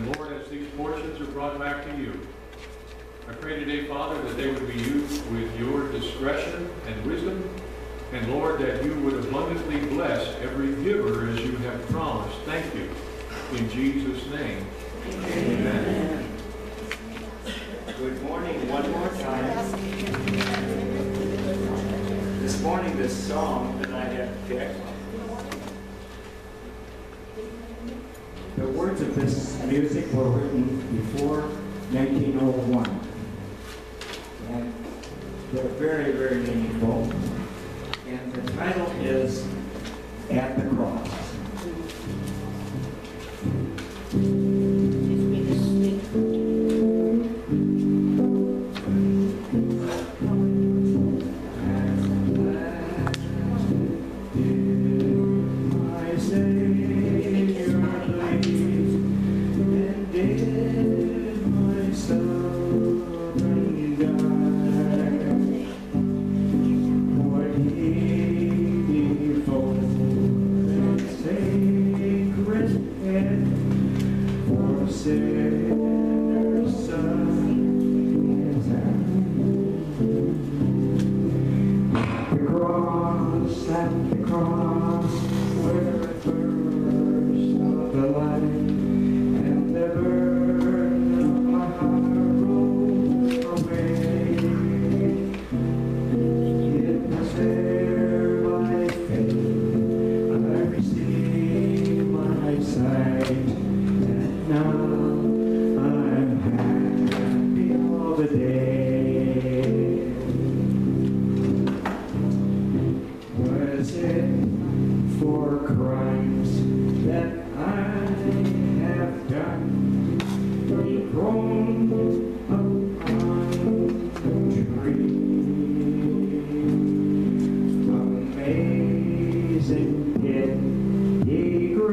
And Lord, as these portions are brought back to you, I pray today, Father, that they would be used with your discretion and wisdom. And Lord, that you would abundantly bless every giver as you have promised. Thank you. In Jesus' name. Amen. Good morning one more time. This morning, this song that I have picked, the words of this music were written before 1901. And they're very, very meaningful. And the title is At the Cross.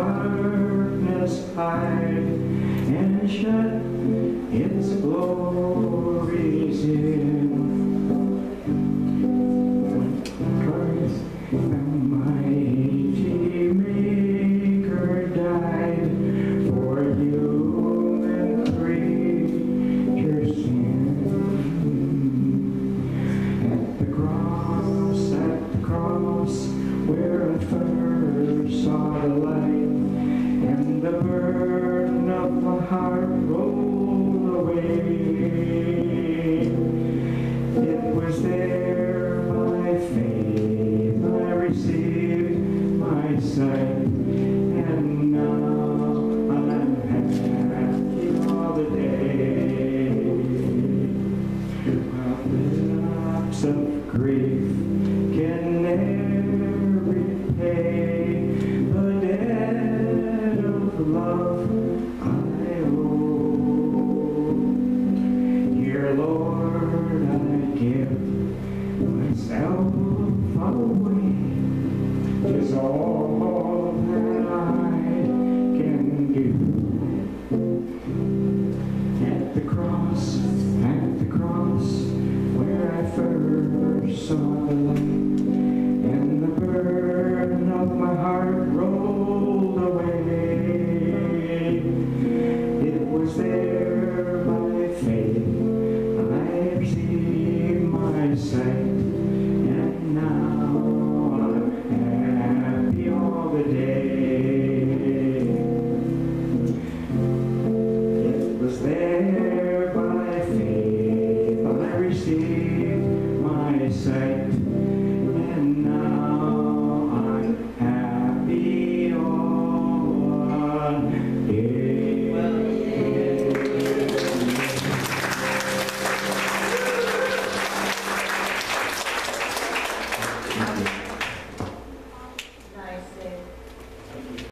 darkness hide and shut its glories in. Christ, mighty Maker died for human sin. At the cross, at the cross, where I first saw the light, the burden of my heart rolled away. It was there by faith I received my sight, give myself away. It's all